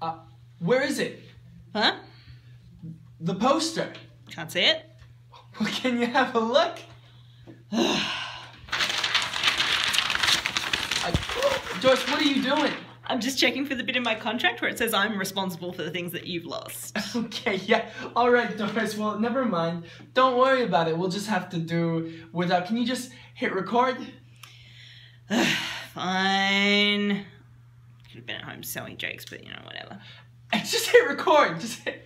Uh, where is it? Huh? The poster. Can't see it. Well, can you have a look? I, Joyce, what are you doing? I'm just checking for the bit in my contract where it says I'm responsible for the things that you've lost. Okay, yeah. All right, Doris. Well, never mind. Don't worry about it. We'll just have to do without. Can you just hit record? Fine. Home selling jokes, but you know, whatever. Just hit record. Just hit.